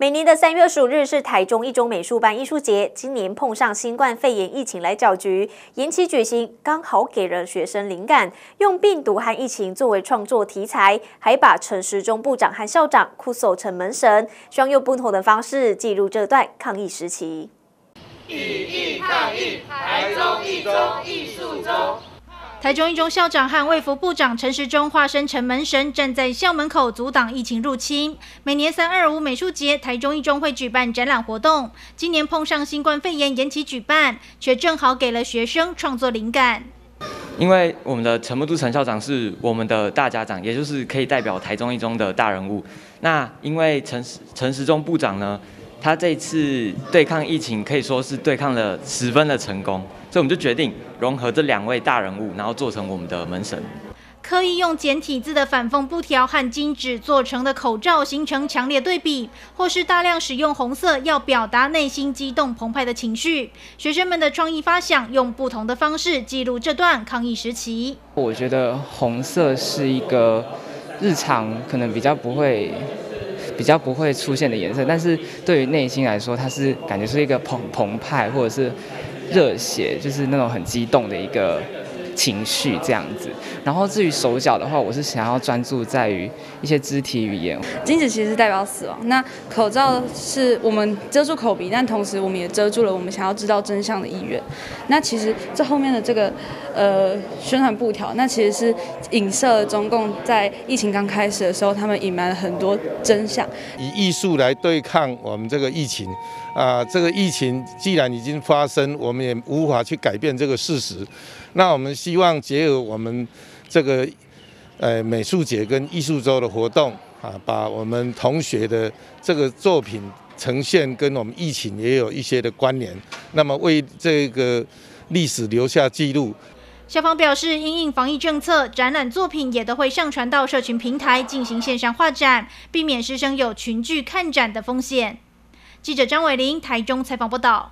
每年的三月十五日是台中一中美术班艺术节，今年碰上新冠肺炎疫情来搅局，延期举行，刚好给了学生灵感，用病毒和疫情作为创作题材，还把陈时中部长和校长酷搜成门神，希望用不同的方式记录这段抗疫时期。以疫抗疫，台中一中艺术周。台中一中校长和卫福部长陈时中化身成门神，站在校门口阻挡疫情入侵。每年三二五美术节，台中一中会举办展览活动。今年碰上新冠肺炎延期举办，却正好给了学生创作灵感。因为我们的陈木都陈校长是我们的大家长，也就是可以代表台中一中的大人物。那因为陈陈时中部长呢？他这次对抗疫情可以说是对抗了十分的成功，所以我们就决定融合这两位大人物，然后做成我们的门神。刻意用简体字的反缝布条和金纸做成的口罩形成强烈对比，或是大量使用红色，要表达内心激动澎湃的情绪。学生们的创意发想，用不同的方式记录这段抗疫时期。我觉得红色是一个日常可能比较不会。比较不会出现的颜色，但是对于内心来说，它是感觉是一个澎澎湃或者是热血，就是那种很激动的一个。情绪这样子，然后至于手脚的话，我是想要专注在于一些肢体语言。金子其实代表死亡，那口罩是我们遮住口鼻，但同时我们也遮住了我们想要知道真相的意愿。那其实这后面的这个呃宣传布条，那其实是影射中共在疫情刚开始的时候，他们隐瞒了很多真相，以艺术来对抗我们这个疫情。啊，这个疫情既然已经发生，我们也无法去改变这个事实。那我们希望结合我们这个呃美术节跟艺术周的活动啊，把我们同学的这个作品呈现跟我们疫情也有一些的关联，那么为这个历史留下记录。校方表示，因应防疫政策，展览作品也都会上传到社群平台进行线上画展，避免师生有群聚看展的风险。记者张伟林台中采访报道。